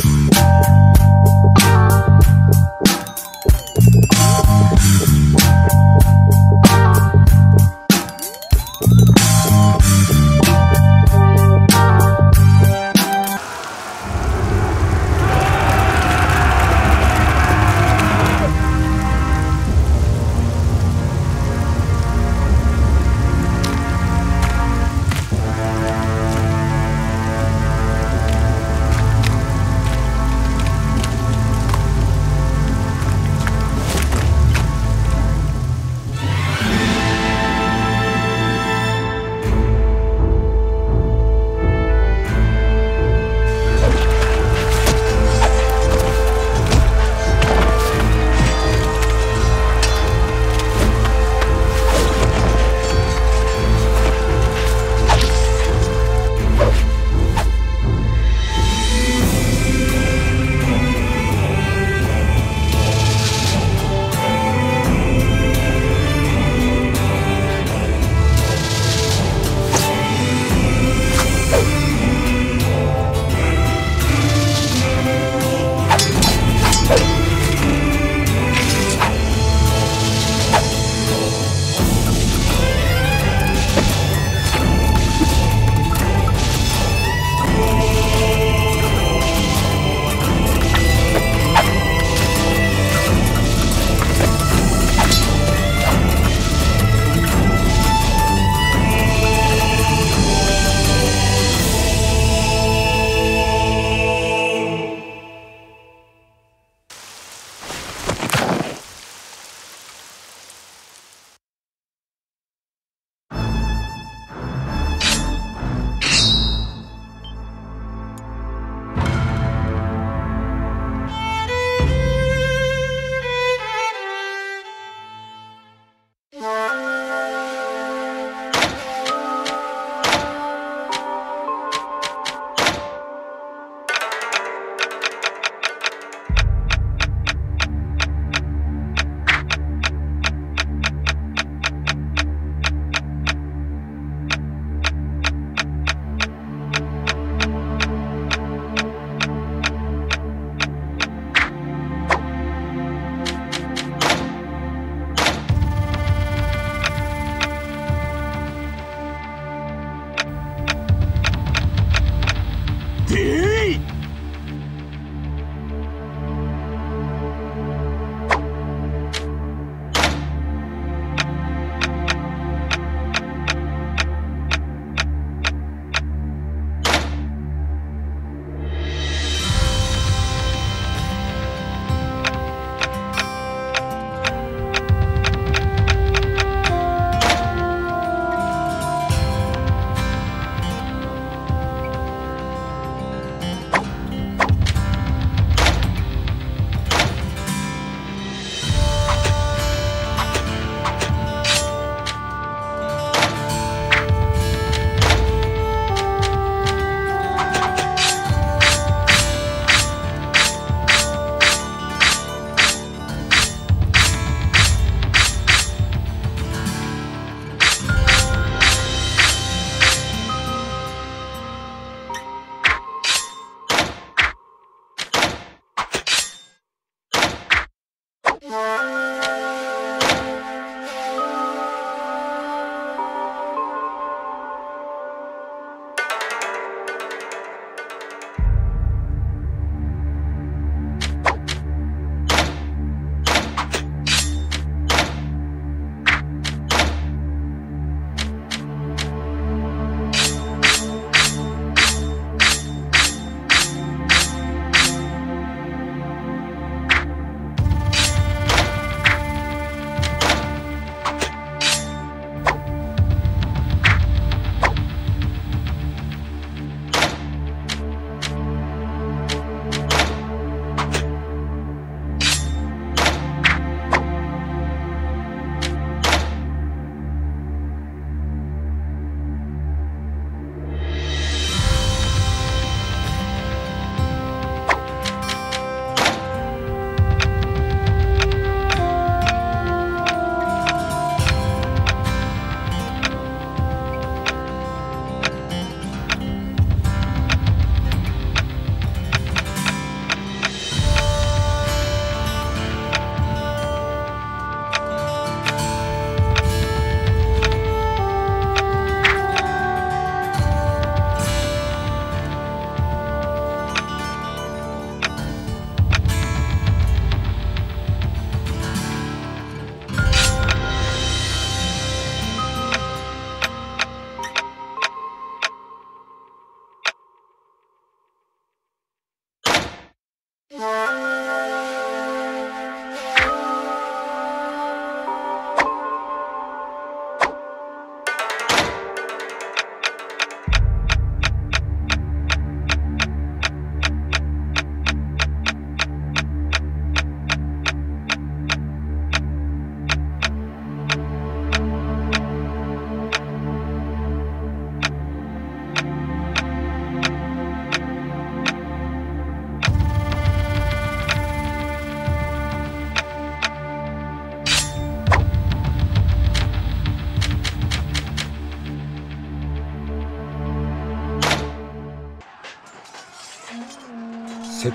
Mm-hmm.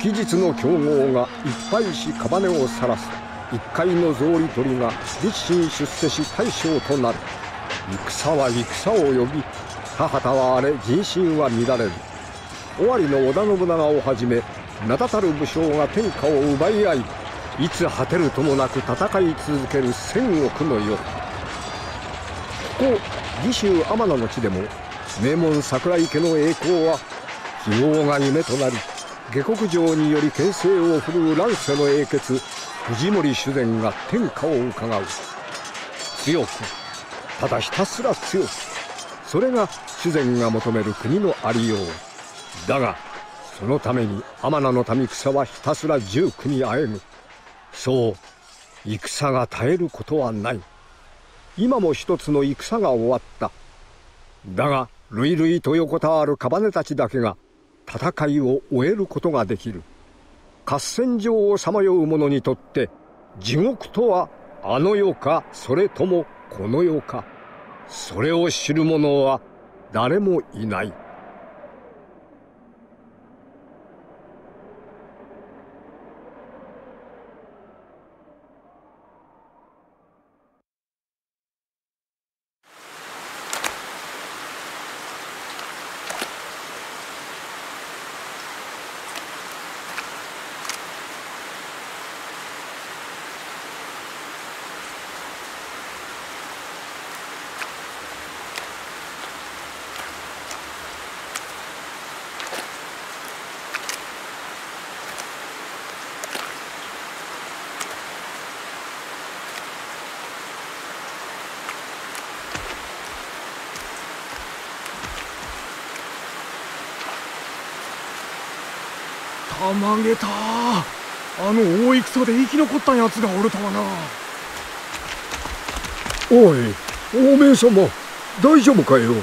「赤日の強豪がいっぱいし屍を晒す。一回の草履取りが立身出世し大将となる。戦は戦を呼び田畑は荒れ人心は乱れる。尾張の織田信長をはじめ名だたる武将が天下を奪い合いいつ果てるともなく戦い続ける戦国の世。ここ義州天野の地でも名門桜井家の栄光は希望が夢となり下克上により牽制を振るう乱世の英傑藤森主膳が天下をうかがう。強くただひたすら強くそれが主膳が求める国のありよう。だがそのために天名の民草はひたすら十九にあえぐ。そう戦が絶えることはない。今も一つの戦が終わった。だが類々と横たわるカバネたちだけが戦いを終えることができる合戦場をさまよう者にとって地獄とはあの世かそれともこの世かそれを知る者は誰もいない。まげた。あの大戦で生き残ったやつがおるとはな。おいおめえ様大丈夫かよ？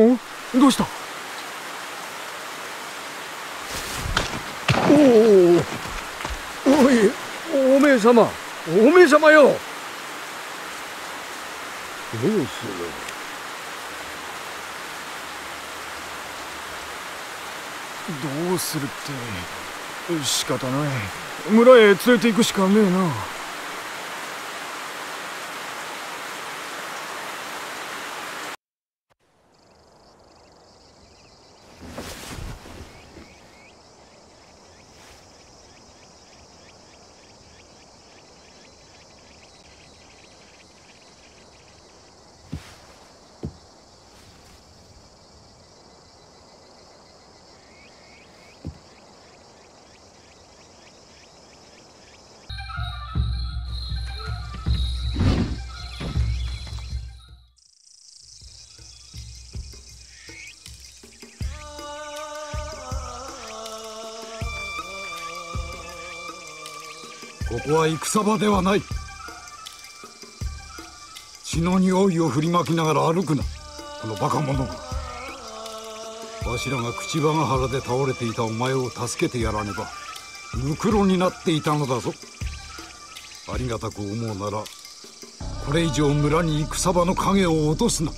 ん？どうした？おおおいおめえ様おめえ様よどうするどうするって仕方ない。村へ連れて行くしかねえな。ここは戦場ではない。血の匂いを振りまきながら歩くな。このバカ者が。わしらが口場ヶ原で倒れていたお前を助けてやらねば。ムクロになっていたのだぞ。ありがたく思うならこれ以上村に戦場の影を落とすな。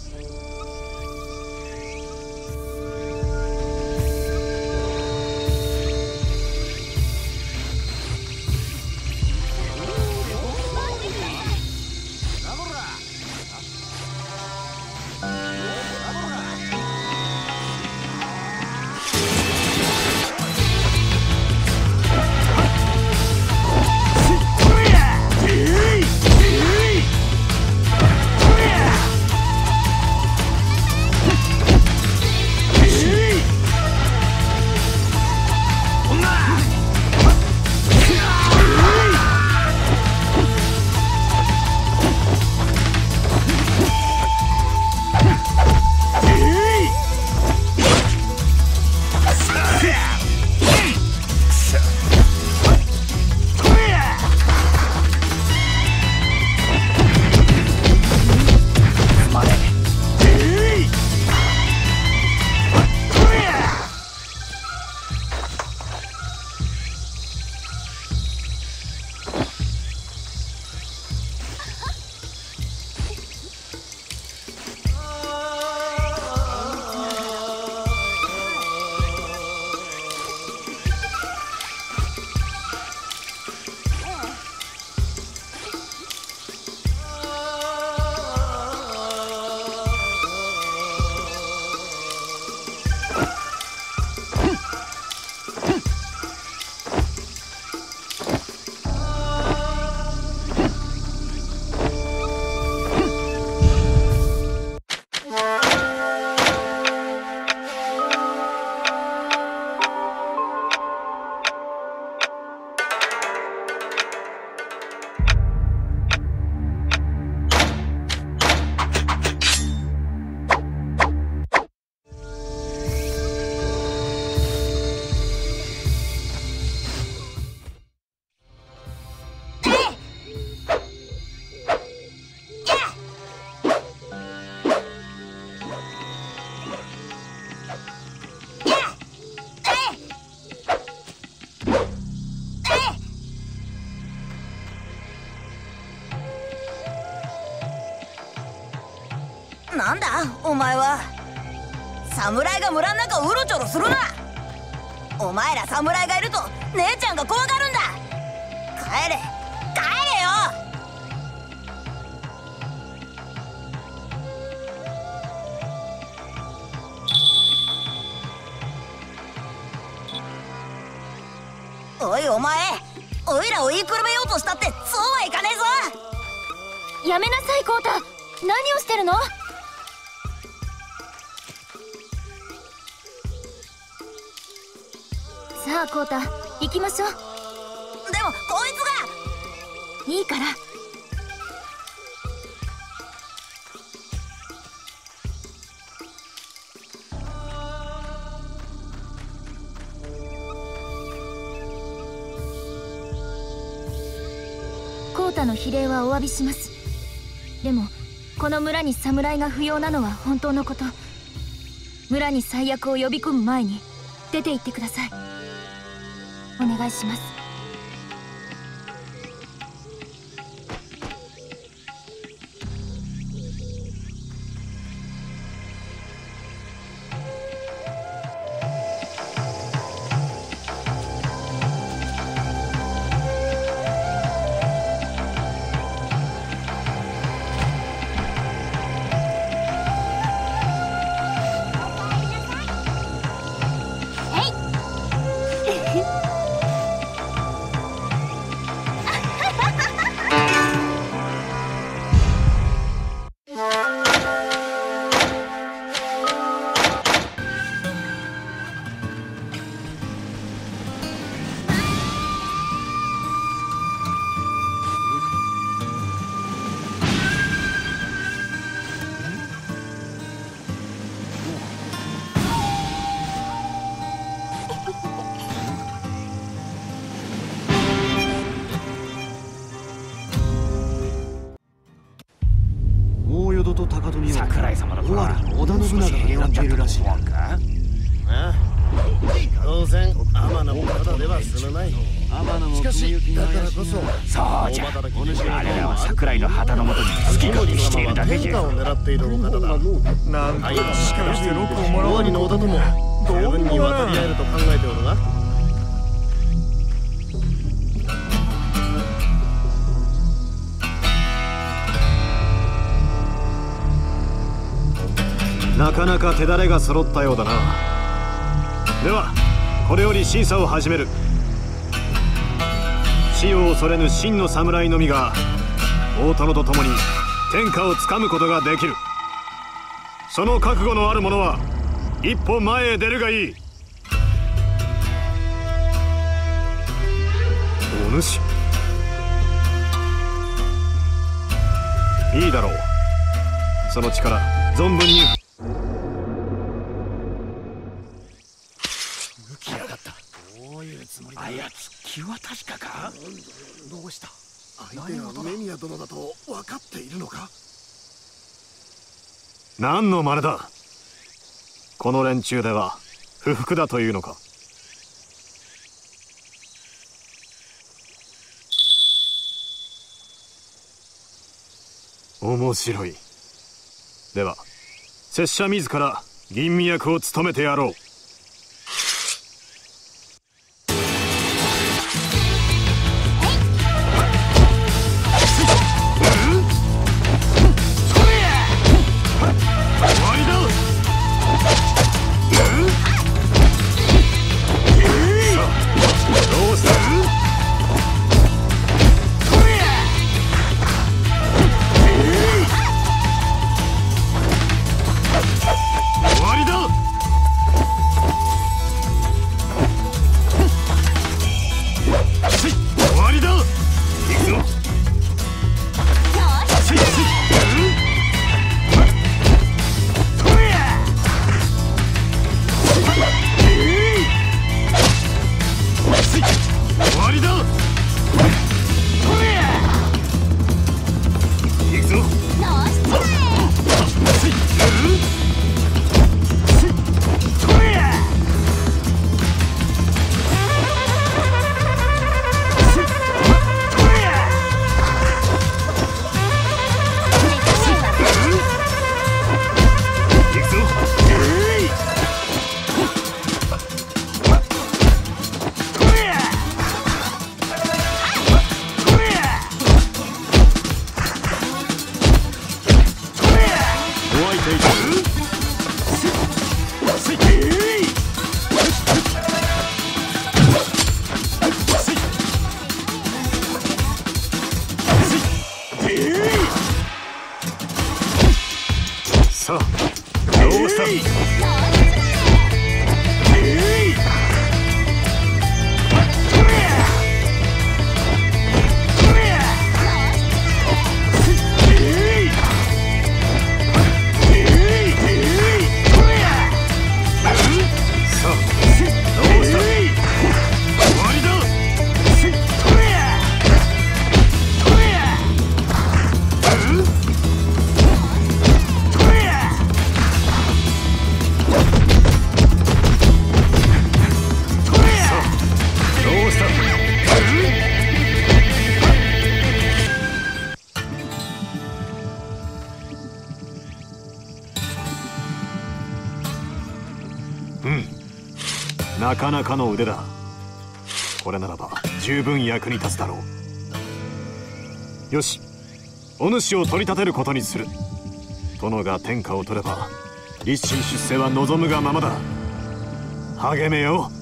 村ん中うろちょろするな。お前ら侍がいると姉ちゃんが怖がるんだ。帰れ。帰れよ。おいお前おいらを言いくるめようとしたってそうはいかねえぞ。やめなさいコウタ。何をしてるの？ょ。でもこいつが。いいから。コウタの比例はお詫びします。でもこの村に侍が不要なのは本当のこと。村に最悪を呼び込む前に出て行ってください。お願いします。揃ったようだな。ではこれより審査を始める。死を恐れぬ真の侍のみが大殿と共に天下をつかむことができる。その覚悟のある者は一歩前へ出るがいい。お主。いいだろう。その力存分にあやつ気は確かかどうした相手が梅宮殿だと分かっているのか何の真似だ？この連中では不服だというのか？面白い。では拙者自ら吟味役を務めてやろう。なかなかの腕だ。これならば十分役に立つだろう。よしお主を取り立てることにする。殿が天下を取れば一心出世は望むがままだ。励めよう。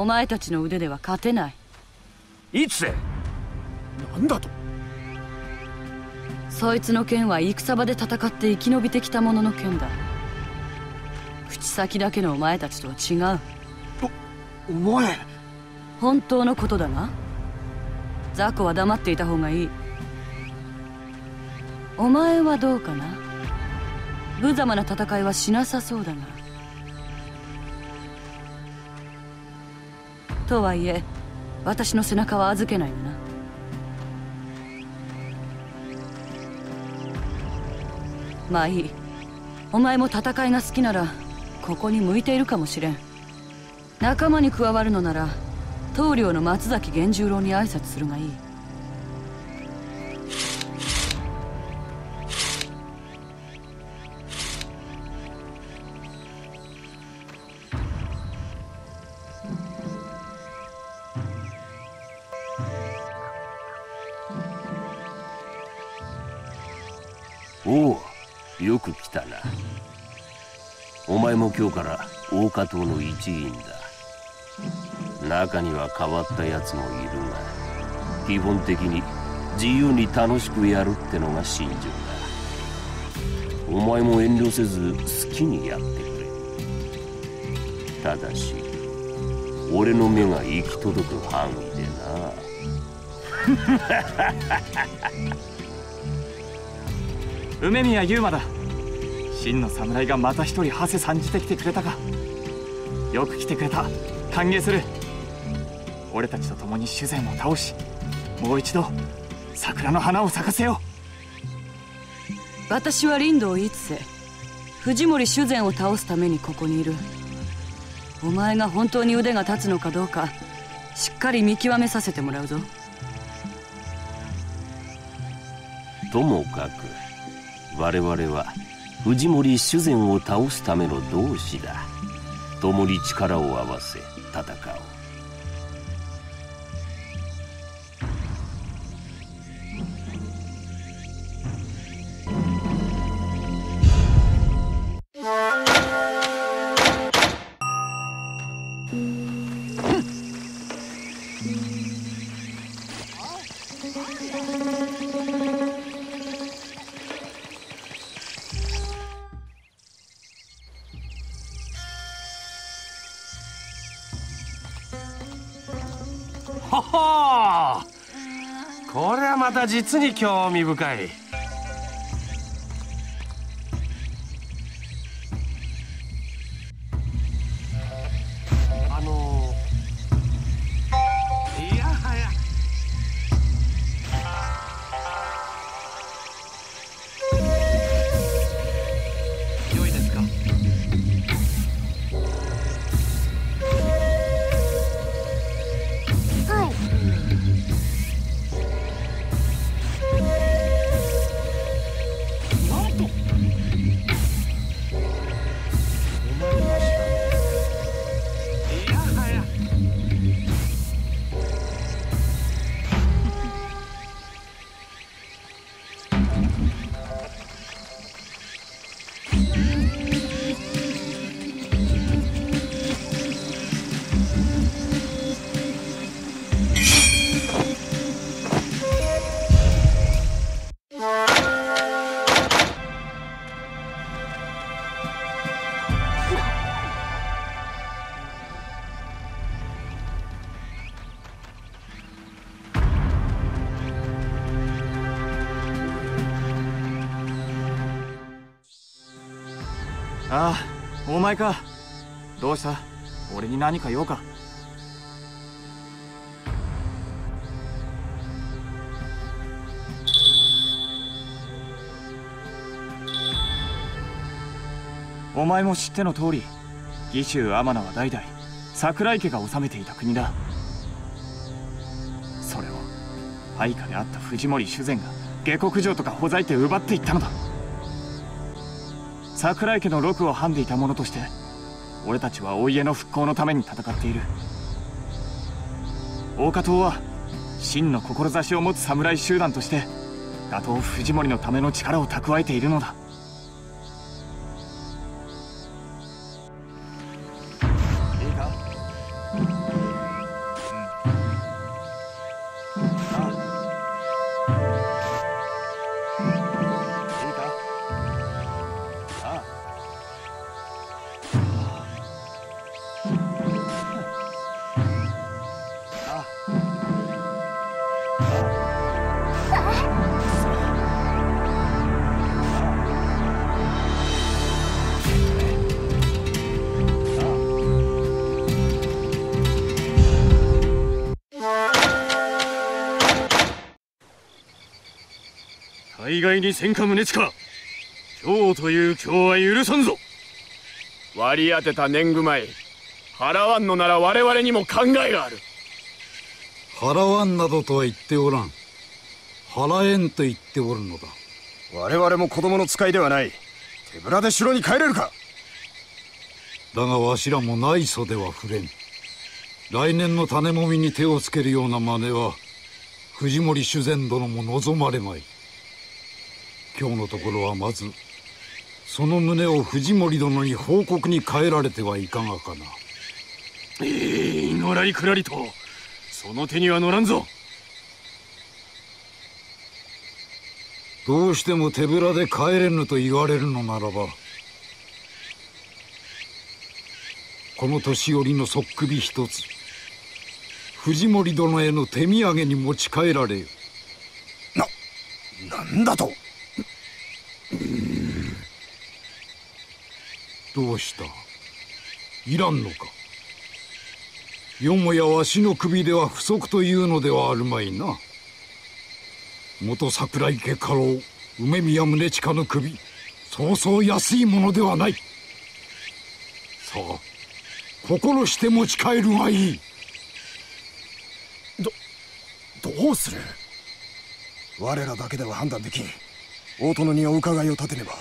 お前たちの腕では勝てない。いつで？なんだと？そいつの剣は戦場で戦って生き延びてきた者の剣だ。口先だけのお前たちとは違う。お前。本当のことだな。雑魚は黙っていた方がいい。お前はどうかな？無様な戦いはしなさそうだがとはいえ私の背中は預けないんだな。まあいい。お前も戦いが好きならここに向いているかもしれん。仲間に加わるのなら棟梁の松崎源十郎に挨拶するがいい。く来たな。お前も今日から大加藤の一員だ。中には変わったやつもいるが基本的に自由に楽しくやるってのが信条だ。お前も遠慮せず好きにやってくれ。ただし俺の目が行き届く範囲でな。梅宮優馬だ。真の侍がまた一人馳せ参じてきてくれたか。よく来てくれた。歓迎する。俺たちと共に修繕を倒しもう一度桜の花を咲かせよ私は林道一世藤森修繕を倒すためにここにいる。お前が本当に腕が立つのかどうかしっかり見極めさせてもらうぞ。ともかく我々は藤森修善を倒すための同志だ。共に力を合わせ戦う。た実に興味深い。ああお前か。どうした？俺に何か用か？お前も知っての通り義州天野は代々桜井家が治めていた国だ。それを配下であった藤森修善が下克上とかほざいて奪っていったのだ。桜井家の禄をはんでいた者として俺たちはお家の復興のために戦っている。大加藤は真の志を持つ侍集団として打倒藤森のための力を蓄えているのだ。に戦火胸近今日という今日は許さんぞ。割り当てた年貢米払わんのなら我々にも考えがある。払わんなどとは言っておらん。払えんと言っておるのだ。我々も子供の使いではない。手ぶらで城に帰れるか。だがわしらもない袖は触れん。来年の種もみに手をつけるような真似は藤森修善殿も望まれまい今日のところはまずその旨を藤森殿に報告に変えられてはいかがかな。ええのらりくらりとその手には乗らんぞ。どうしても手ぶらで帰れぬと言われるのならばこの年寄りのそっくび一つ藤森殿への手土産に持ち帰られよ。なんだと？どうした？いらんのか？よもやわしの首では不足というのではあるまいな。元桜井家家老梅宮宗近の首。そうそう安いものではない。さあ心して持ち帰るがいい。どどうする？我らだけでは判断できん。大殿にお伺いを立てねば。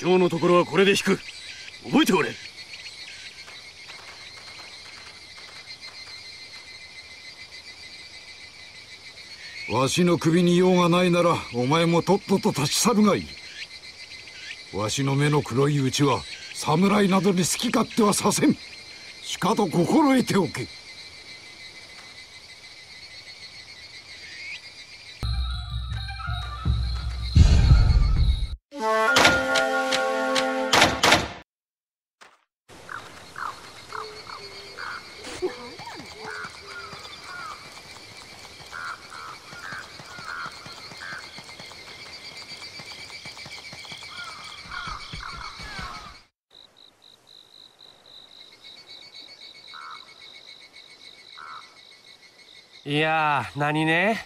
今日のところはこれで引く。覚えておれ。わしの首に用がないならお前もとっとと立ち去るがいい。わしの目の黒いうちは侍などに好き勝手はさせん。しかと心得ておけいやー何ね。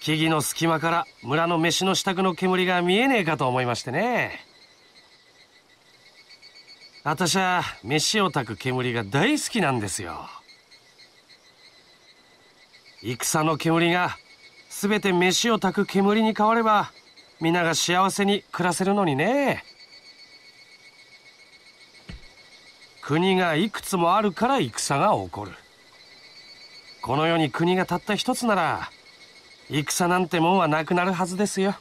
木々の隙間から村の飯の支度の煙が見えねえかと思いましてね。私は飯を炊く煙が大好きなんですよ。戦の煙が全て飯を炊く煙に変われば皆が幸せに暮らせるのにね。国がいくつもあるから戦が起こる。この世に国がたった一つなら戦なんてもんはなくなるはずですよ。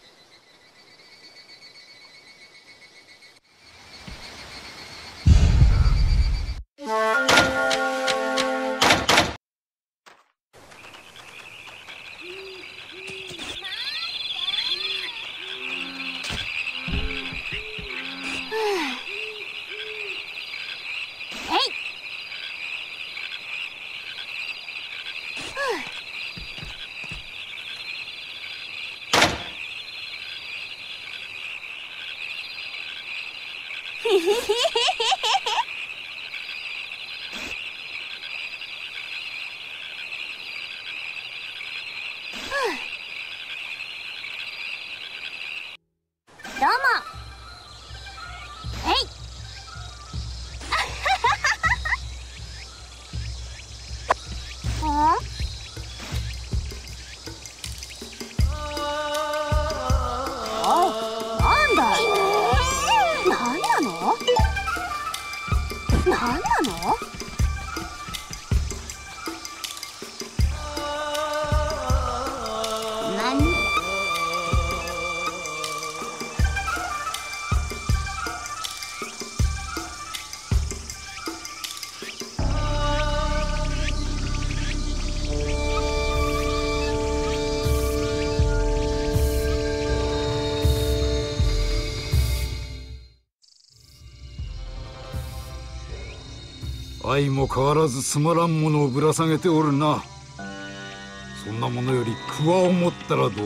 愛も変わらずつまらんものをぶら下げておるな。そんなものより桑を持ったらどうだ？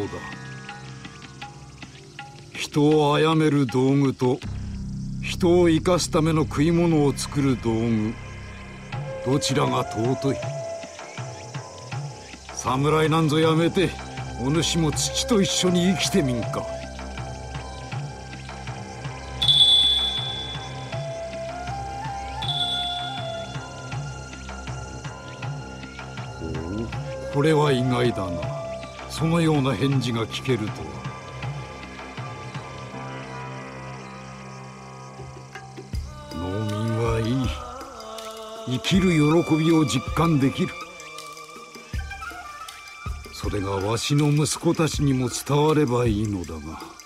人を殺める道具と人を生かすための食い物を作る道具。どちらが尊い？侍なんぞやめてお主も土と一緒に生きてみんか。そのような返事が聞けるとは。農民はいい。生きる喜びを実感できる。それがわしの息子たちにも伝わればいいのだが。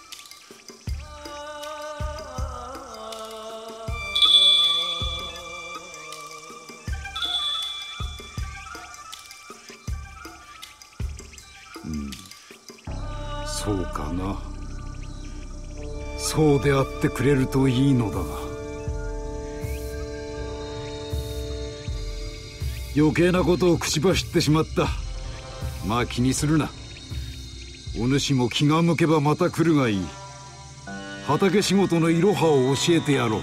そうであってくれるといいのだが余計なことを口走ってしまった。まあ気にするな。お主も気が向けばまた来るがいい。畑仕事のいろはを教えてやろう。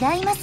違います。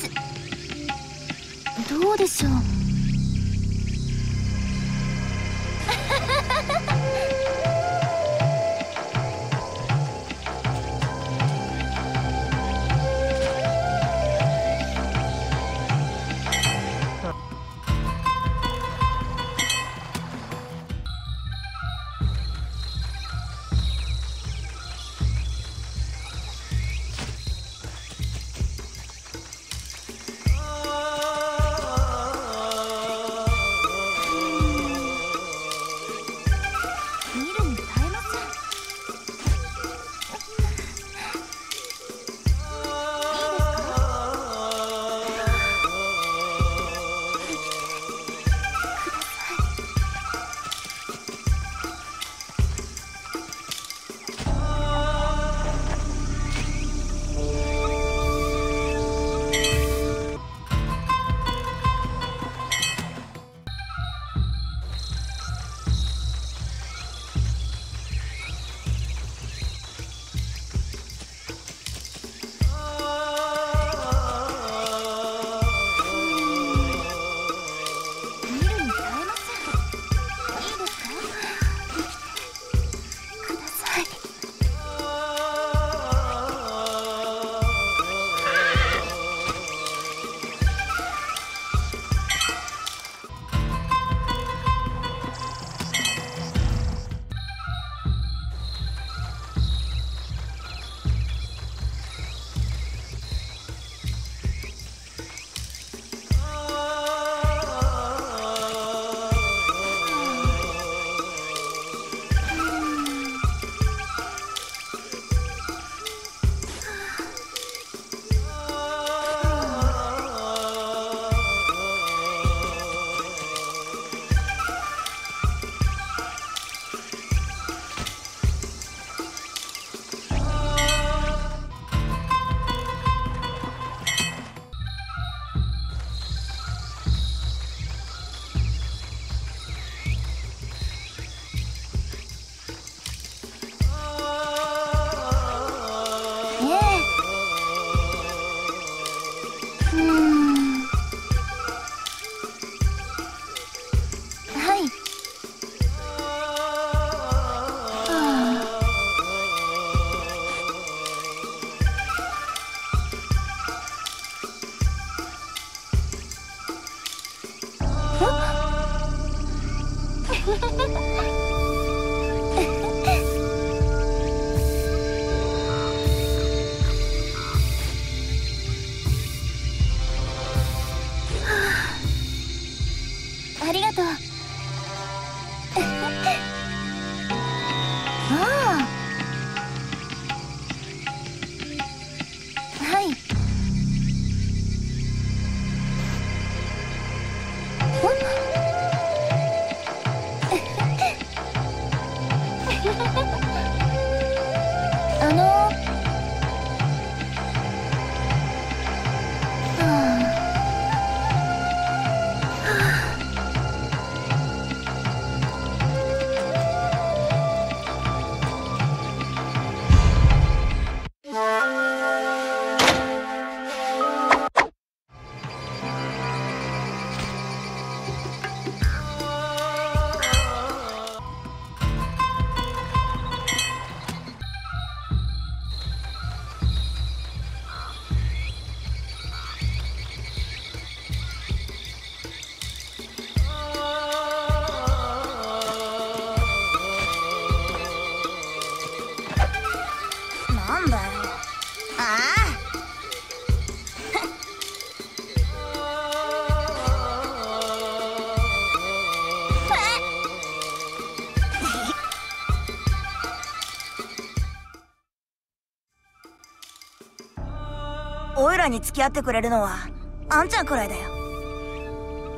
に付き合ってくれるのはあんちゃんくらいだよ。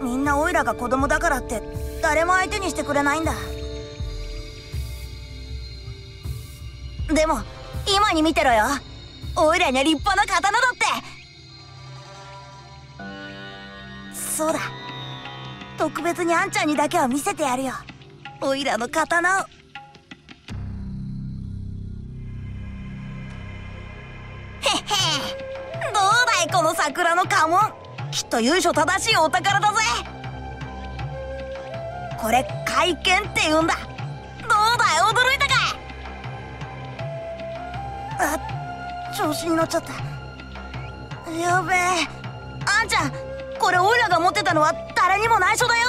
みんなオイラが子供だからって誰も相手にしてくれないんだ。でも今に見てろよ。オイラには立派な刀だって。そうだ。特別にあんちゃんにだけは見せてやるよ。オイラの刀を。と由緒正しいお宝だぜ。これ会見って言うんだ。どうだい？驚いたかい？あ調子に乗っちゃった。やべえ。あんちゃんこれオイラが持ってたのは誰にも内緒だよ。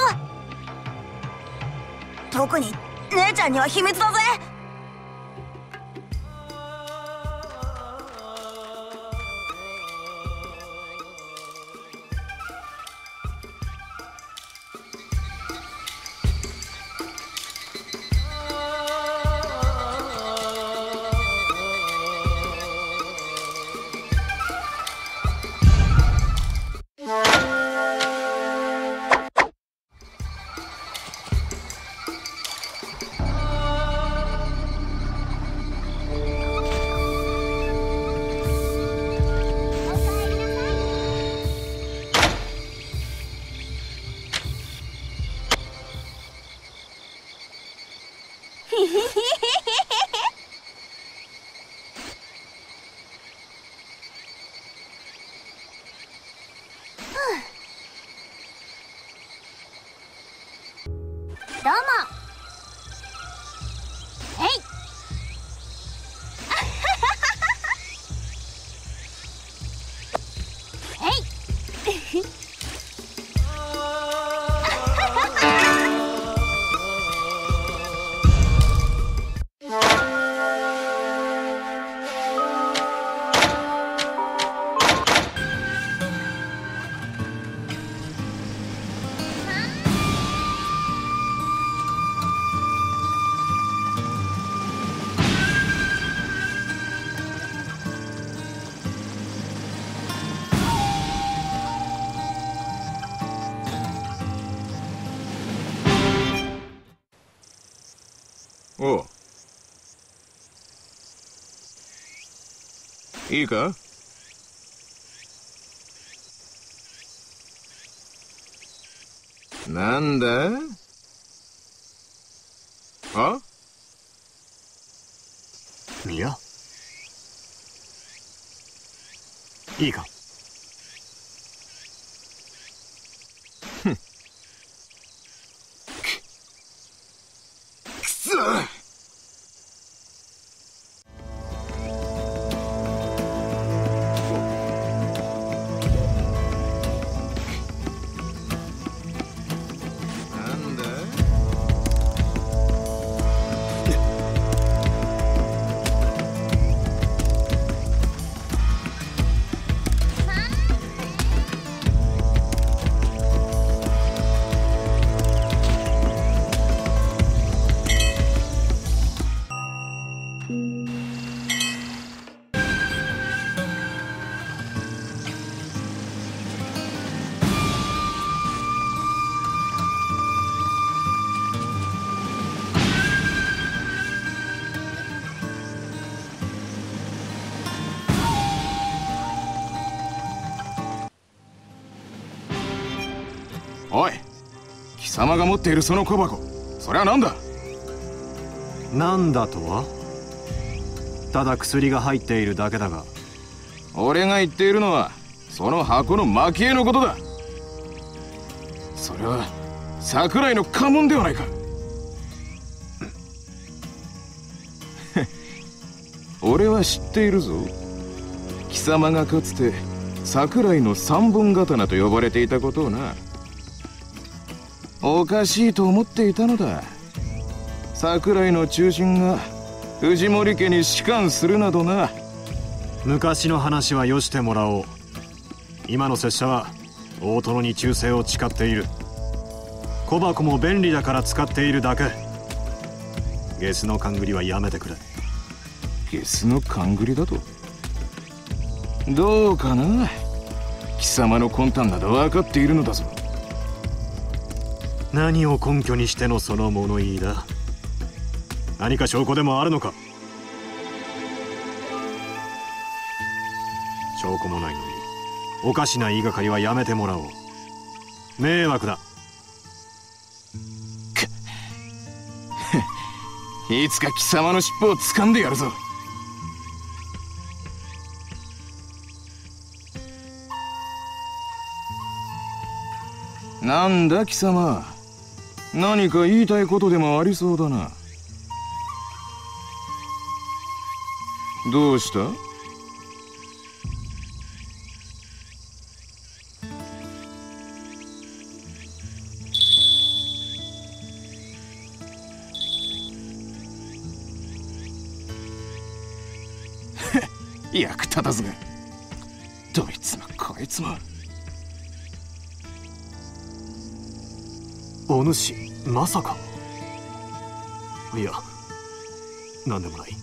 特に姉ちゃんには秘密だぜ。いいか？なんだ？あ？いや。いいか？様が持っているその小箱。それは何だ？なんだとは？ただ薬が入っているだけだが。俺が言っているのはその箱の蒔絵のことだ。それは桜井の家紋ではないか。俺は知っているぞ。貴様がかつて桜井の三本刀と呼ばれていたことをなおかしいと思っていたのだ。桜井の中心が藤森家に仕官するなどな。昔の話はよしてもらおう。今の拙者は大殿に忠誠を誓っている。小箱も便利だから使っているだけ。ゲスの勘繰りはやめてくれ。ゲスの勘繰りだと？どうかな？貴様の魂胆など分かっているのだぞ何を根拠にしてのその物言いだ？何か証拠でもあるのか？証拠もないのにおかしな言いがかりはやめてもらおう。迷惑だ。いつか貴様の尻尾を掴んでやるぞ。なんだ貴様？何か言いたいことでもありそうだな。どうした？役立たず。がどいつもこいつも。お主まさか。いや何でもない。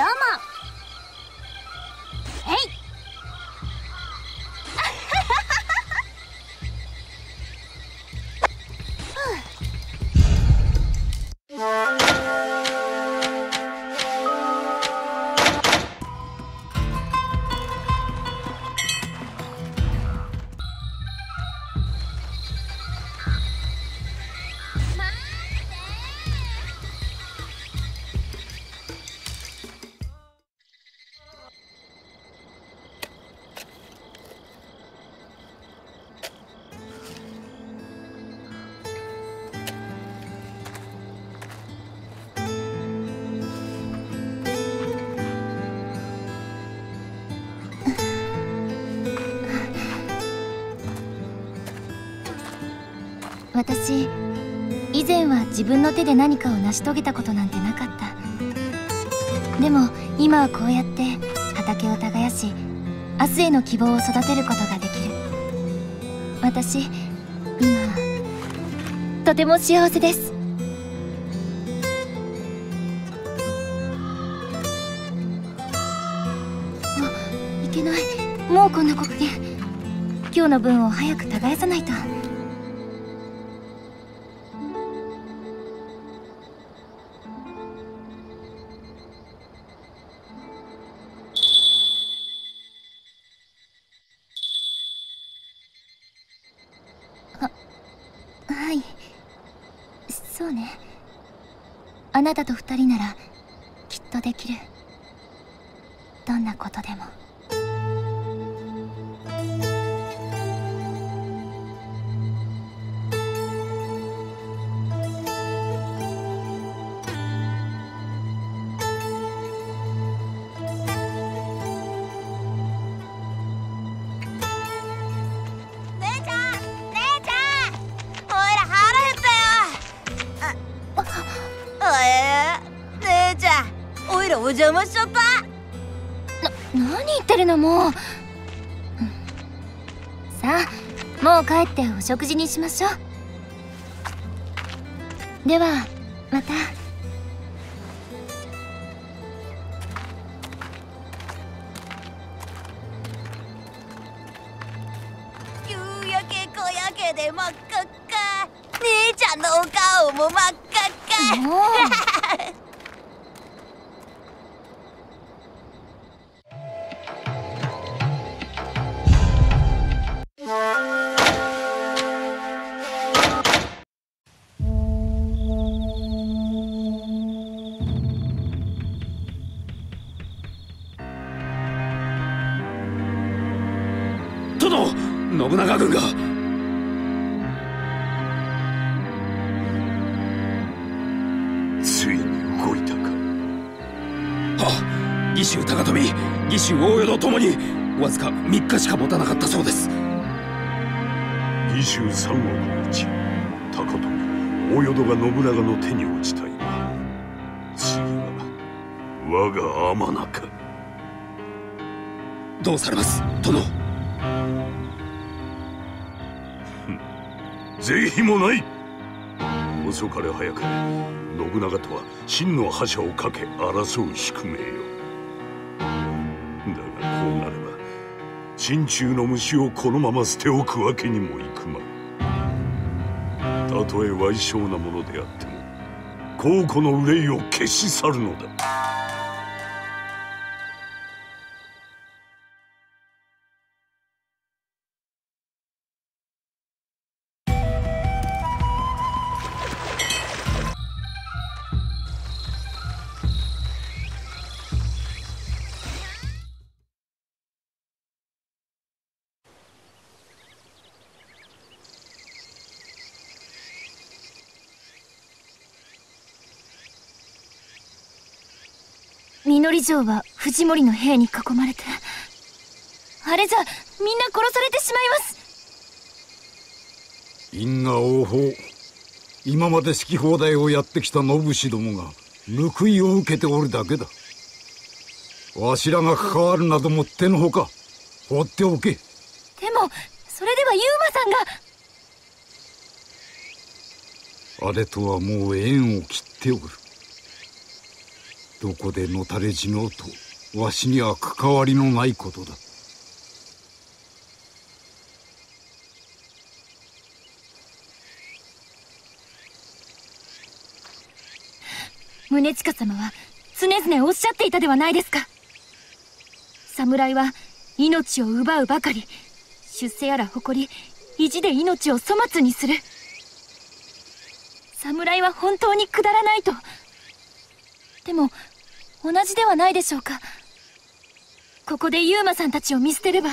え前は自分の手で何かを成し遂げたことなんてなかった。でも今はこうやって畑を耕し明日への希望を育てることができる。私今とても幸せです。あいけない。もうこんな刻限今日の分を早く耕さないと。てお食事にしましょう。ではまた。夕焼け小焼けで真っ赤っか。姉ちゃんのお顔も真っ赤っか義州大淀ともにわずか3日しか持たなかったそうです。義州三国のうち高富大淀が信長の手に落ちた今次は我が天中。どうされます？殿。是非もない。遅かれ早かれ信長とは真の覇者をかけ争う宿命よ心中の虫をこのまま捨ておくわけにもいくまい。たとえ賠償なものであっても皇庫の憂いを消し去るのだ。城は藤森の兵に囲まれてあれじゃみんな殺されてしまいます。因果応報。今まで好き放題をやってきた信氏どもが報いを受けておるだけだ。わしらが関わるなどもってのほか放っておけ。でもそれではユーマさんが。あれとはもう縁を切っておるどこでのたれ死のうとわしには関わりのないことだ。宗近様は常々おっしゃっていたではないですか。侍は命を奪うばかり出世やら誇り意地で命を粗末にする。侍は本当にくだらないとでも同じではないでしょうか。ここでユーマさんたちを見捨てれば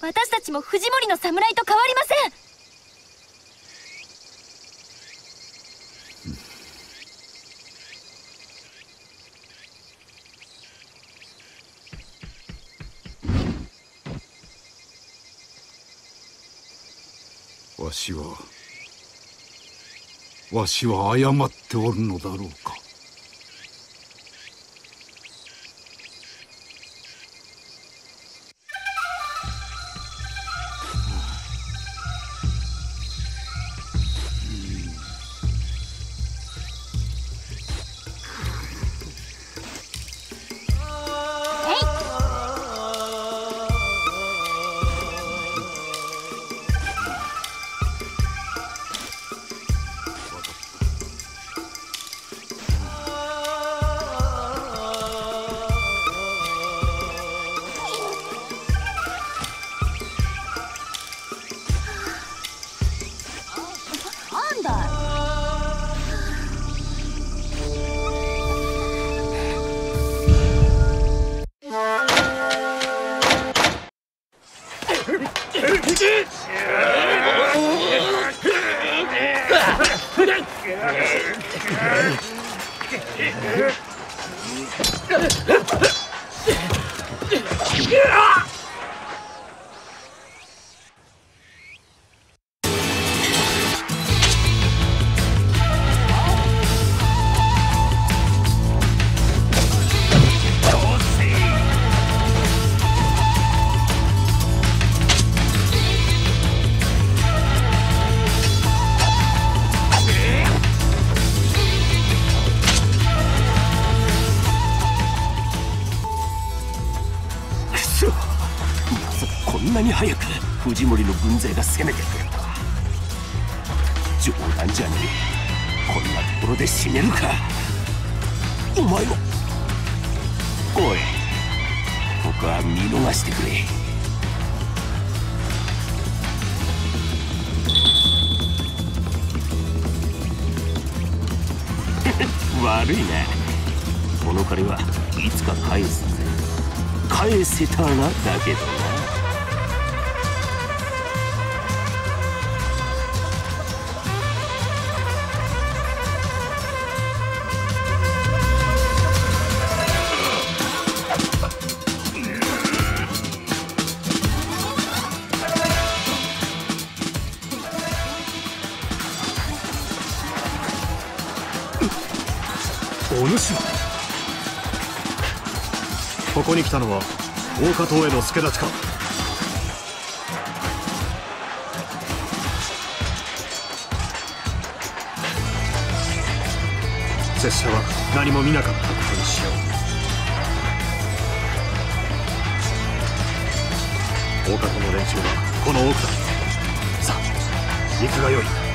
私たちも藤森の侍と変わりません。わしはわしは謝っておるのだろうか。返せたらだけどここに来たのは大加藤への助太刀か？拙者は何も見なかったことにしよう。大加藤の連中はこの奥だ。さあ行くがよい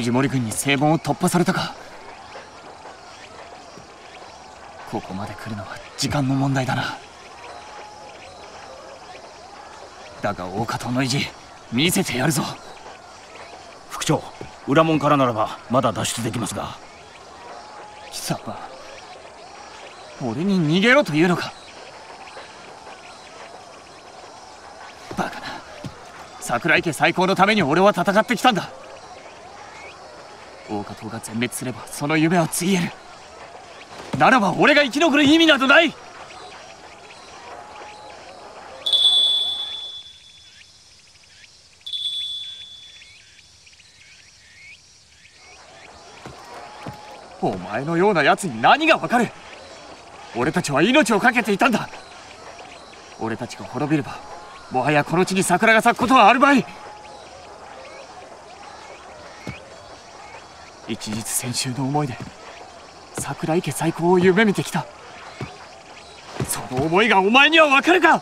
藤森軍に正門を突破されたか。ここまで来るのは時間の問題だな。だが大加藤の意地見せてやるぞ。副長裏門からならばまだ脱出できますが。貴様俺に逃げろというのか。バカな。桜井家最高のために俺は戦ってきたんだ大加藤が全滅すればその夢はついえる。ならば俺が生き残る意味などない。お前のような奴に何がわかる。俺たちは命を懸けていたんだ。俺たちが滅びればもはやこの地に桜が咲くことはあるまい。一日先週の思いで桜井家最高を夢見てきた。その思いがお前にはわかるか？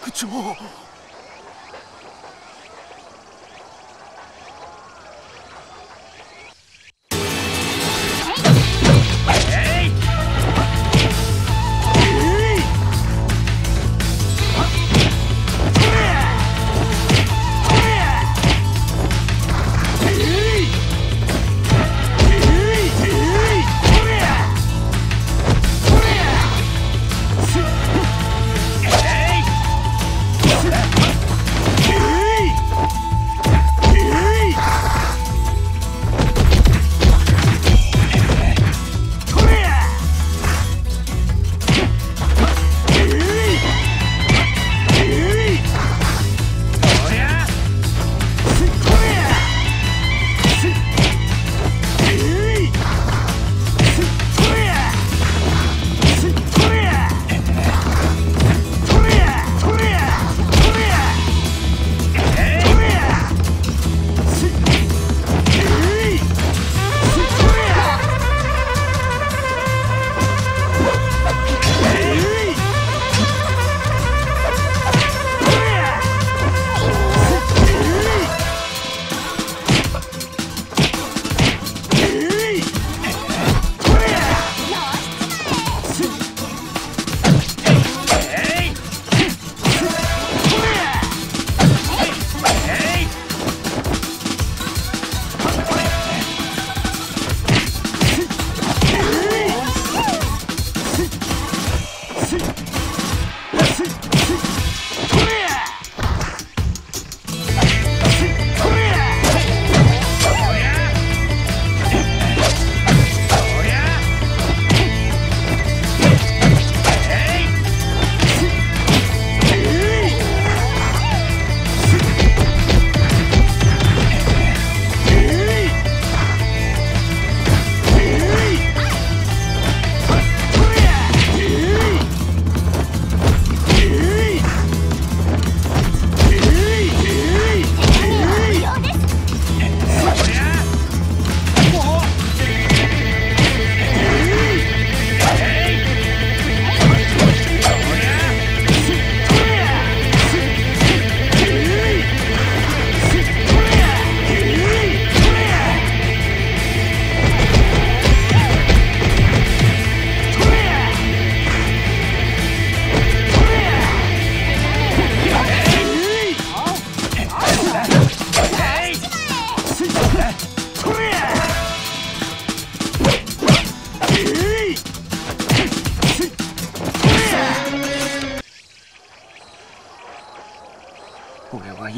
副長。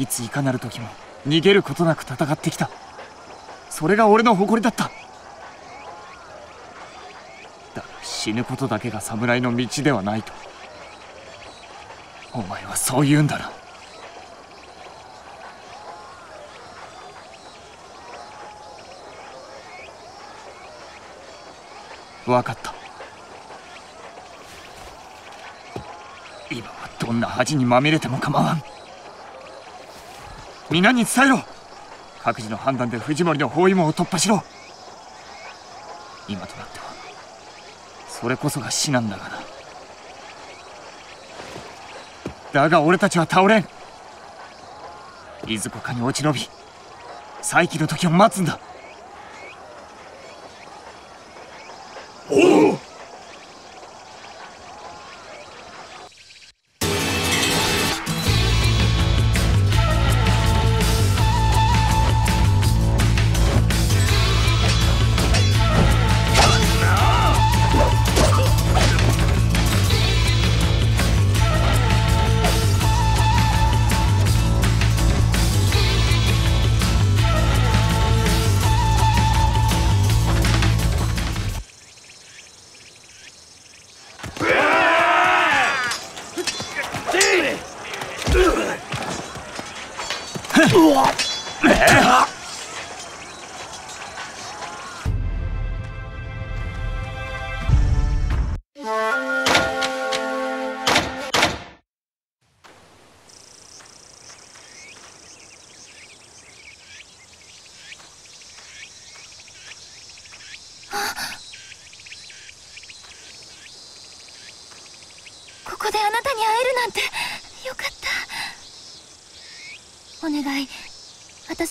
いついかなる時も逃げることなく戦ってきた。それが俺の誇りだった。だが死ぬことだけが侍の道ではないと。お前はそう言うんだな。分かった。今はどんな恥にまみれても構わん。皆に伝えろ。各自の判断で藤森の包囲網を突破しろ。今となってはそれこそが死なんだがな。だが俺たちは倒れん。いずこかに落ち延び再起の時を待つんだ。おう！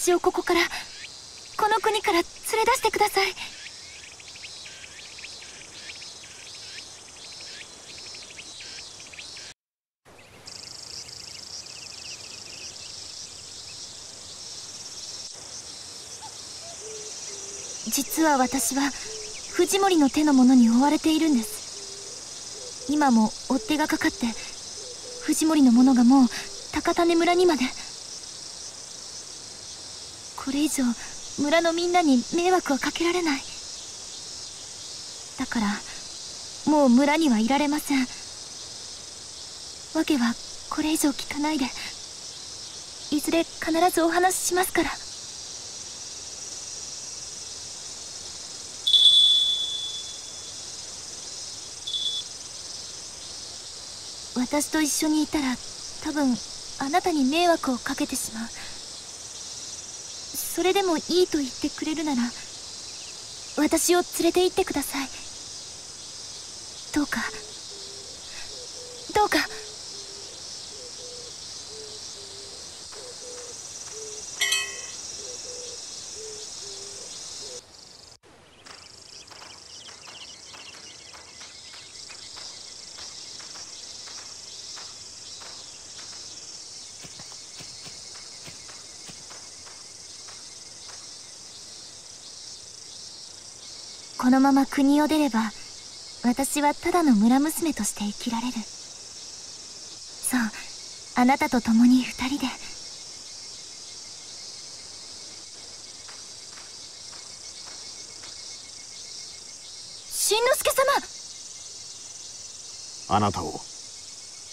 私をここからこの国から連れ出してください。実は私は藤森の手の者に追われているんです。今も追っ手がかかって藤森の者がもう高種村にまで。これ以上村のみんなに迷惑はかけられない。だからもう村にはいられません。訳はこれ以上聞かないで。いずれ必ずお話ししますから。私と一緒にいたら多分あなたに迷惑をかけてしまう。それでもいいと言ってくれるなら私を連れて行ってください。どうかどうかこのまま国を出れば私はただの村娘として生きられる。そうあなたと共に二人で。しんのすけ様！あなたを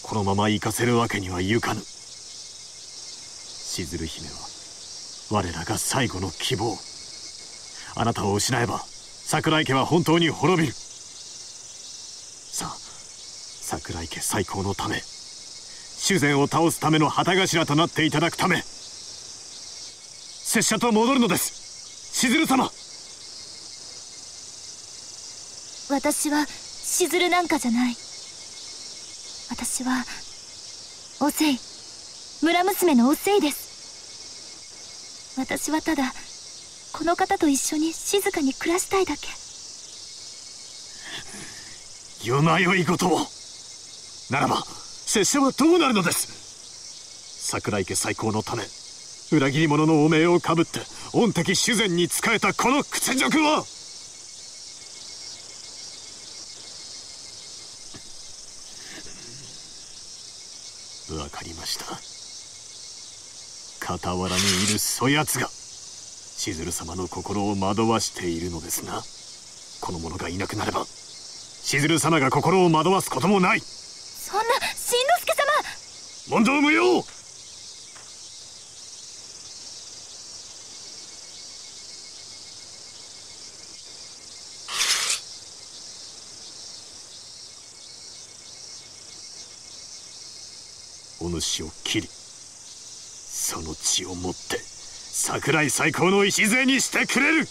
このまま行かせるわけにはいかぬ。しずる姫は我らが最後の希望。あなたを失えば桜井家は本当に滅びる。さあ桜井家再興のため修繕を倒すための旗頭となっていただくため拙者と戻るのです。しずる様。私はしずるなんかじゃない。私はおせい。村娘のおせいです。私はただこの方と一緒に静かに暮らしたいだけ。夜な酔い事を。ならば拙者はどうなるのです？桜井家再興のため裏切り者の汚名をかぶって御敵修繕に仕えたこの屈辱を。わかりました。傍らにいるそやつが。千鶴様の心を惑わしているのですな。この者がいなくなれば千鶴様が心を惑わすこともない。そんなしんのすけ様。問答無用。お主を切りその血をもって桜井最高の礎にしてくれる。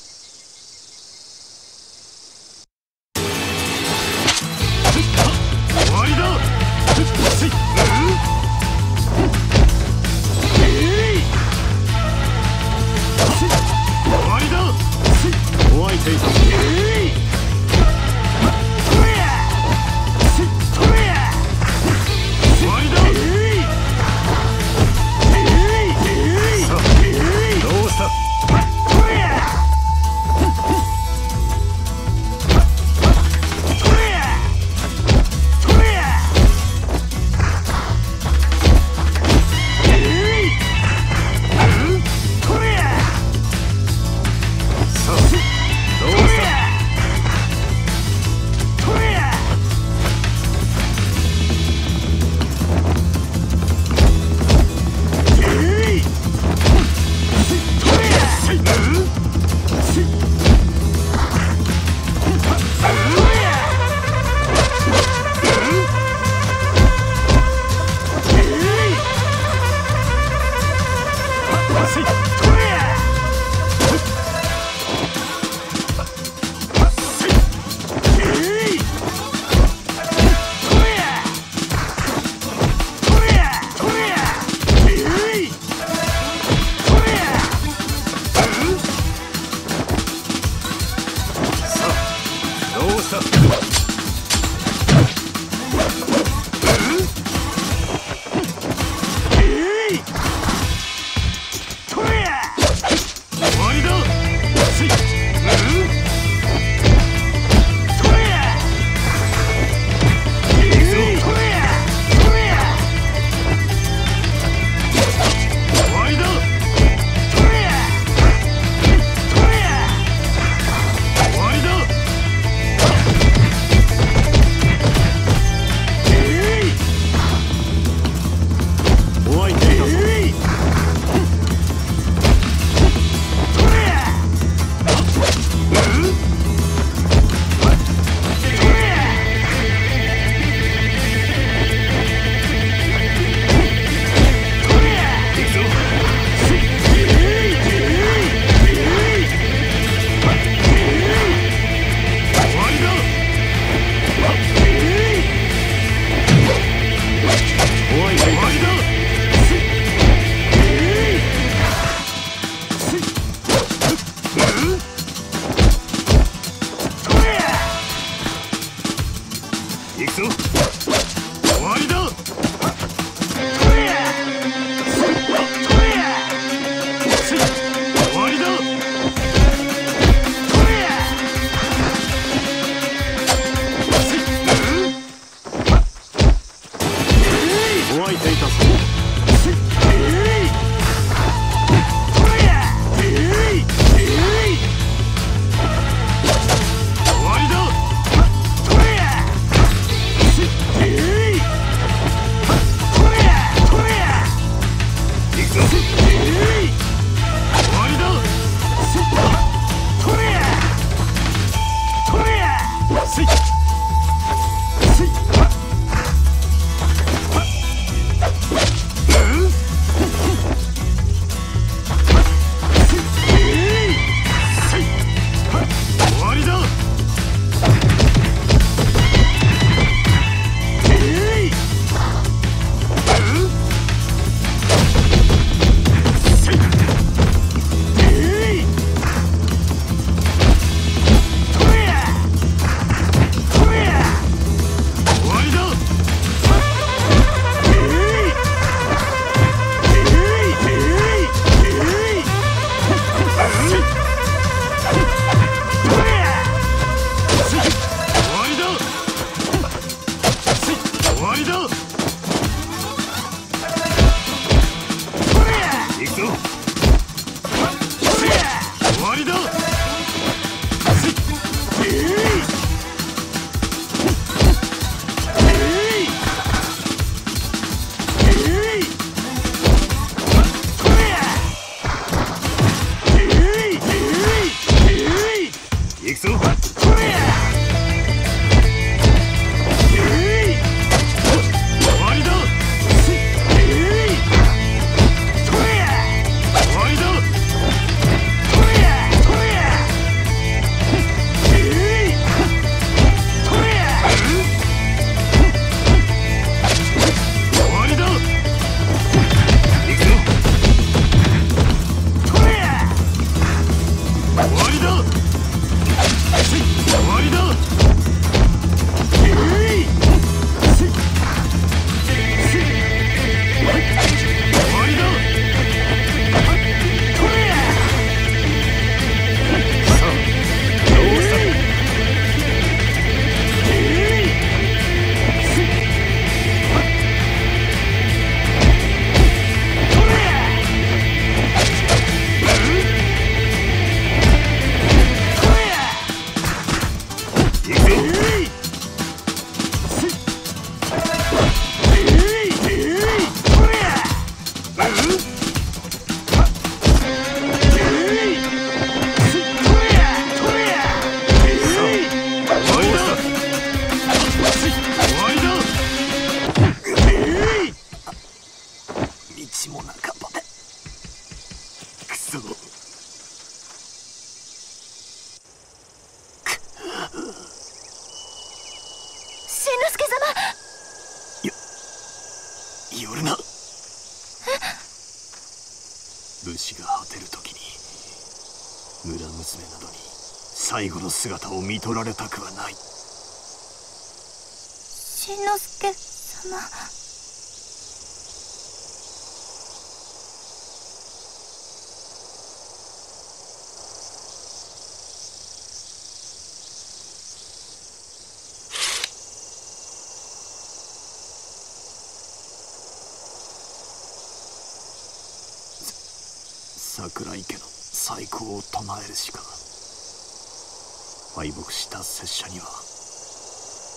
拙者には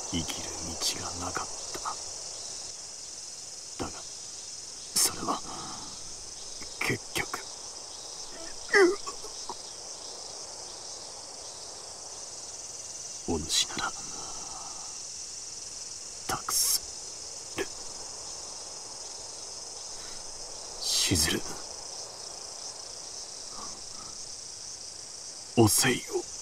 生きる道がなかった。だがそれは結局お主なら託する。しずる。おせいを。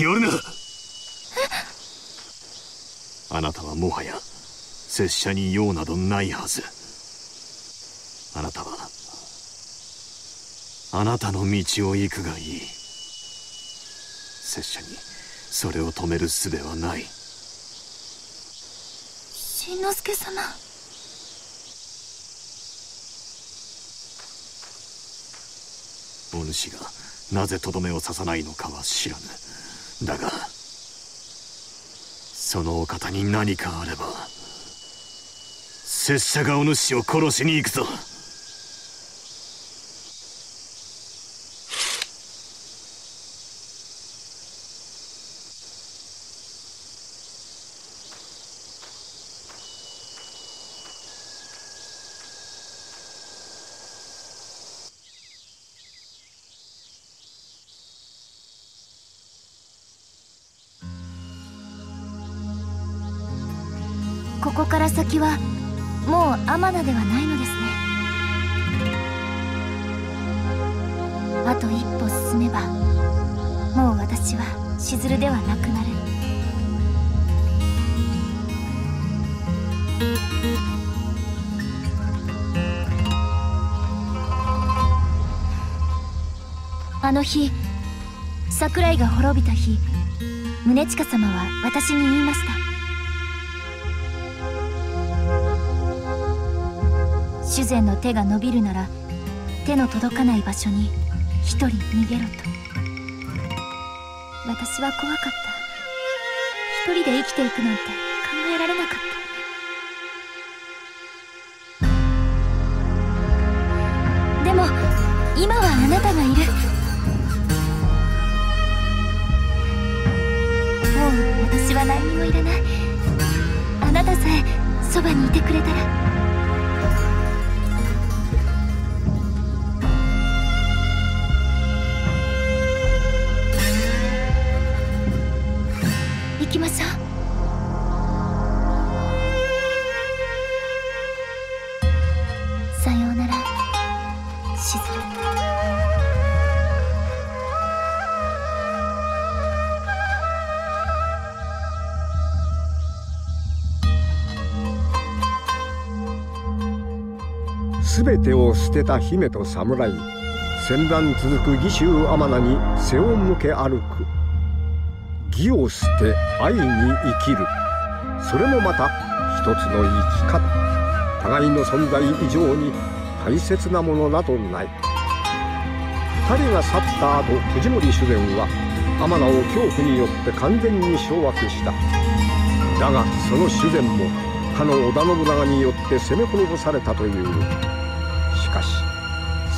様夜な。あなたはもはや拙者に用などないはず。あなたはあなたの道を行くがいい。拙者にそれを止める術はない。しんのすけ様。お主がなぜとどめを刺さないのかは知らぬだがそのお方に何かあれば拙者がお主を殺しに行くぞ。はもう天名ではないのですね。あと一歩進めばもう私はしずるではなくなる。あの日桜井が滅びた日宗近様は私に言いました。主膳の手が伸びるなら手の届かない場所に一人逃げろと。私は怖かった。一人で生きていくなんて。てを捨てた姫と侍。戦乱続く義州天名に背を向け歩く。義を捨て愛に生きる。それもまた一つの生き方。互いの存在以上に大切なものなどない。2人が去った後藤森主膳は天名を恐怖によって完全に掌握した。だがその修繕もかの織田信長によって攻め滅ぼされたという。しかし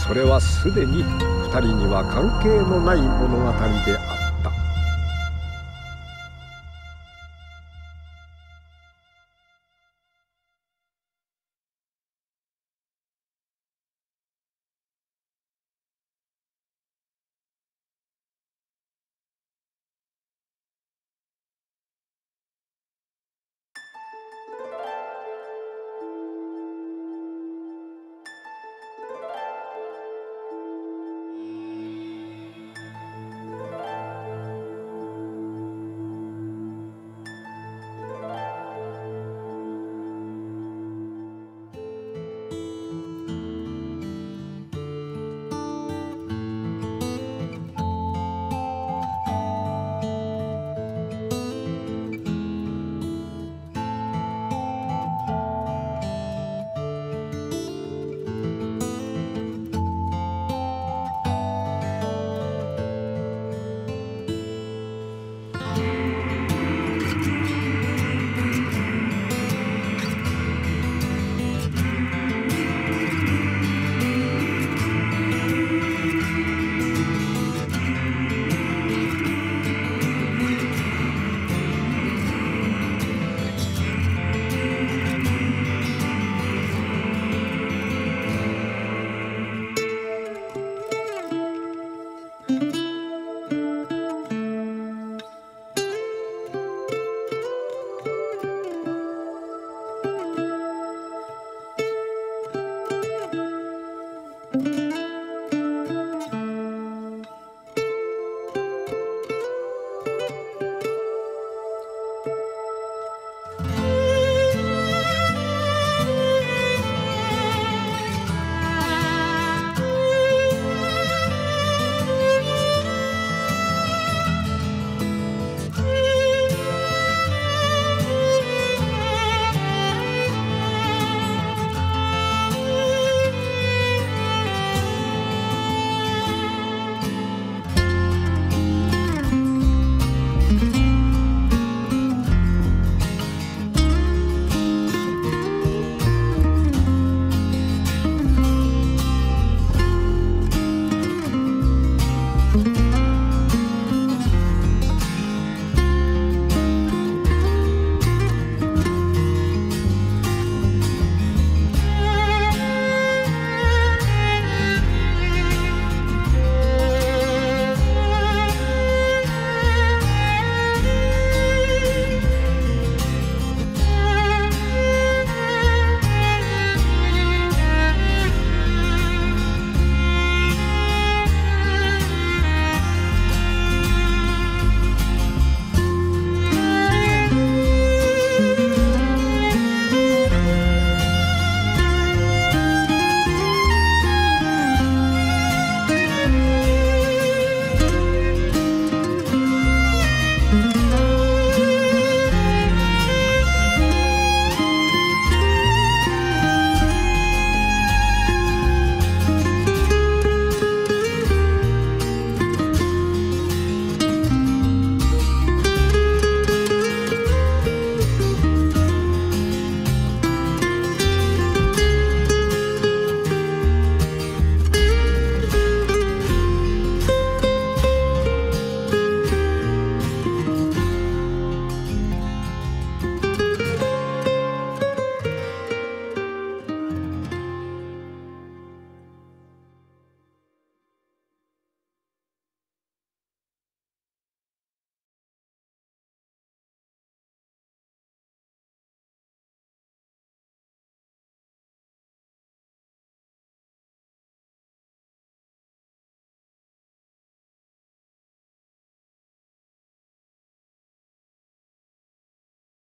それはすでに2人には関係のない物語である。